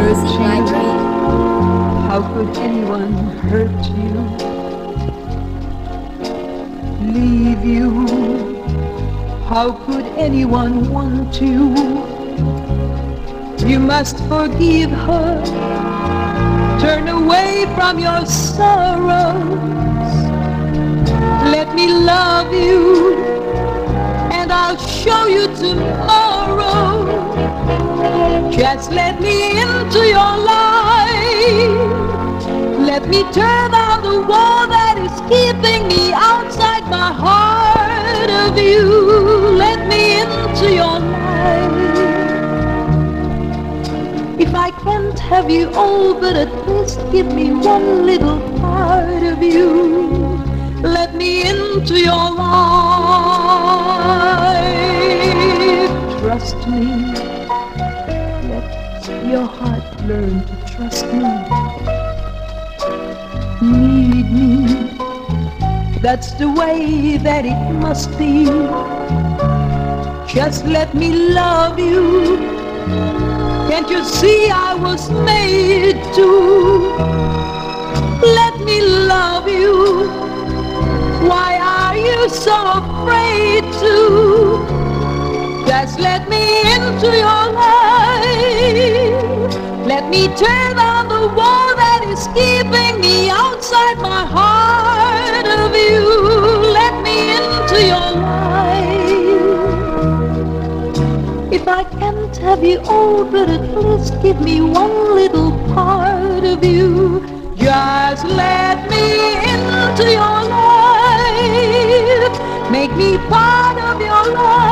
Music Library. How could anyone hurt you? Leave you? How could anyone want you? You must forgive her. Turn away from your sorrows. Let me love you, and I'll show you tomorrow. Just let me into your life. Let me turn down the wall that is keeping me outside my heart of you. Let me into your life. If I can't have you all, but at least give me one little part of you. Let me into your life. Trust me. Learn to trust me. Need me. That's the way that it must be. Just let me love you. Can't you see I was made to? Let me love you. Why are you so afraid to? Just let me into your life. Me tear down the wall that is keeping me outside my heart of you. Let me into your life. If I can't have you all, but at least give me one little part of you. Just let me into your life. Make me part of your life.